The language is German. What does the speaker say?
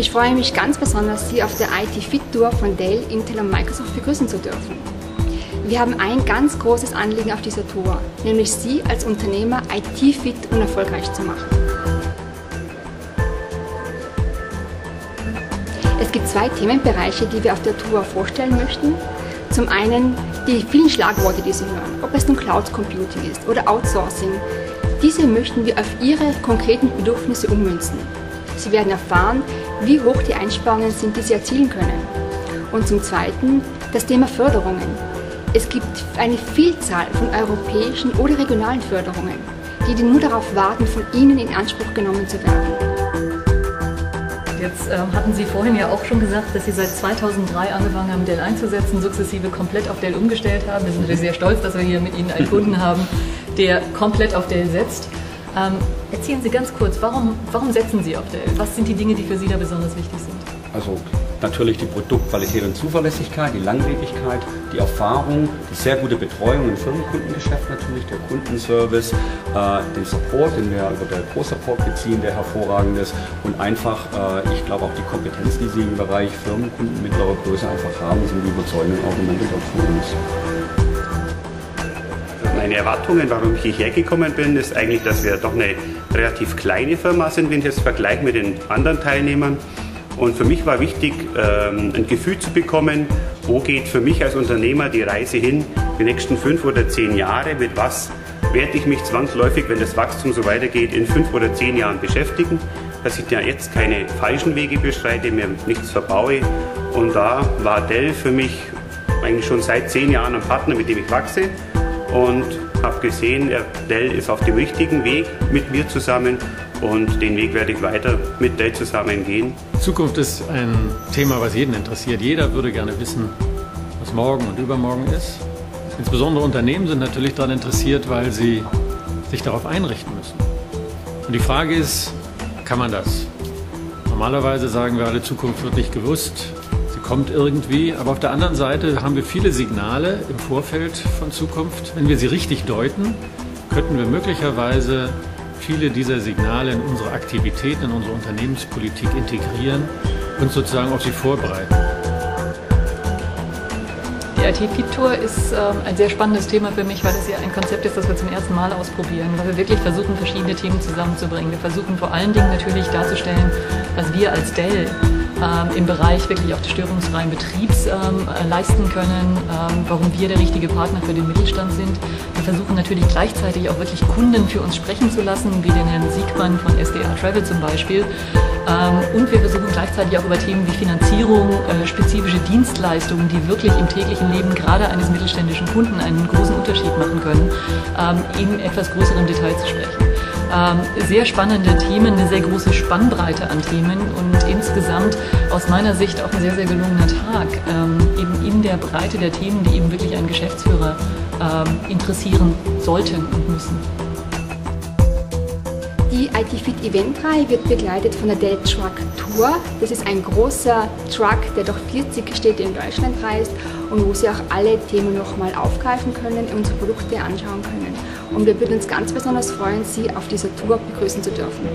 Ich freue mich ganz besonders, Sie auf der IT Fit Tour von Dell, Intel und Microsoft begrüßen zu dürfen. Wir haben ein ganz großes Anliegen auf dieser Tour, nämlich Sie als Unternehmer IT-fit und erfolgreich zu machen. Es gibt zwei Themenbereiche, die wir auf der Tour vorstellen möchten. Zum einen die vielen Schlagworte, die Sie hören, ob es nun Cloud Computing ist oder Outsourcing. Diese möchten wir auf Ihre konkreten Bedürfnisse ummünzen. Sie werden erfahren, wie hoch die Einsparungen sind, die Sie erzielen können. Und zum Zweiten das Thema Förderungen. Es gibt eine Vielzahl von europäischen oder regionalen Förderungen, die nur darauf warten, von Ihnen in Anspruch genommen zu werden. Jetzt ähm, hatten Sie vorhin ja auch schon gesagt, dass Sie seit 2003 angefangen haben, Dell einzusetzen, sukzessive komplett auf Dell umgestellt haben. Wir sind natürlich sehr stolz, dass wir hier mit Ihnen einen Kunden haben, der komplett auf Dell setzt. Ähm, erzählen Sie ganz kurz, warum, warum setzen Sie auf Dell? Was sind die Dinge, die für Sie da besonders wichtig sind? Also natürlich die Produktqualität und Zuverlässigkeit, die Langlebigkeit, die Erfahrung, die sehr gute Betreuung im Firmenkundengeschäft natürlich, der Kundenservice, äh, den Support, den wir über der Pro-Support beziehen, der hervorragend ist und einfach, äh, ich glaube auch die Kompetenz, die Sie im Bereich Firmenkunden mittlerer Größe einfach haben, sind die überzeugenden Argumente dort für uns. Meine Erwartungen, warum ich hierher gekommen bin, ist eigentlich, dass wir doch eine relativ kleine Firma sind, wenn ich das vergleiche mit den anderen Teilnehmern. Und für mich war wichtig, ähm, ein Gefühl zu bekommen, wo geht für mich als Unternehmer die Reise hin, die nächsten fünf oder zehn Jahre, mit was werde ich mich zwangsläufig, wenn das Wachstum so weitergeht, in fünf oder zehn Jahren beschäftigen, dass ich ja jetzt keine falschen Wege beschreite, mir nichts verbaue. Und da war Dell für mich eigentlich schon seit zehn Jahren ein Partner, mit dem ich wachse und habe gesehen, Dell ist auf dem richtigen Weg mit mir zusammen und den Weg werde ich weiter mit Dell zusammen gehen. Zukunft ist ein Thema, was jeden interessiert. Jeder würde gerne wissen, was morgen und übermorgen ist. Insbesondere Unternehmen sind natürlich daran interessiert, weil sie sich darauf einrichten müssen. Und die Frage ist, kann man das? Normalerweise sagen wir alle, Zukunft wird nicht gewusst kommt irgendwie. Aber auf der anderen Seite haben wir viele Signale im Vorfeld von Zukunft. Wenn wir sie richtig deuten, könnten wir möglicherweise viele dieser Signale in unsere Aktivitäten, in unsere Unternehmenspolitik integrieren und sozusagen auf sie vorbereiten. Die IT-Fit-Tour ist ähm, ein sehr spannendes Thema für mich, weil es ja ein Konzept ist, das wir zum ersten Mal ausprobieren, weil wir wirklich versuchen, verschiedene Themen zusammenzubringen. Wir versuchen vor allen Dingen natürlich darzustellen, was wir als Dell ähm, im Bereich wirklich auch des störungsfreien Betriebs ähm, äh, leisten können, ähm, warum wir der richtige Partner für den Mittelstand sind. Wir versuchen natürlich gleichzeitig auch wirklich Kunden für uns sprechen zu lassen, wie den Herrn Siegmann von SDA Travel zum Beispiel. Ähm, und wir versuchen gleichzeitig auch über Themen wie Finanzierung, äh, spezifische Dienstleistungen, die wirklich im täglichen Leben gerade eines mittelständischen Kunden einen großen Unterschied machen können, ähm, in etwas größerem Detail zu sprechen sehr spannende Themen, eine sehr große Spannbreite an Themen und insgesamt aus meiner Sicht auch ein sehr, sehr gelungener Tag, ähm, eben in der Breite der Themen, die eben wirklich einen Geschäftsführer ähm, interessieren sollten und müssen. Die IT-Fit Eventreihe wird begleitet von der Dell Truck Tour. Das ist ein großer Truck, der durch 40 Städte in Deutschland reist und wo Sie auch alle Themen nochmal aufgreifen können, und unsere Produkte anschauen können. Und wir würden uns ganz besonders freuen, Sie auf dieser Tour begrüßen zu dürfen.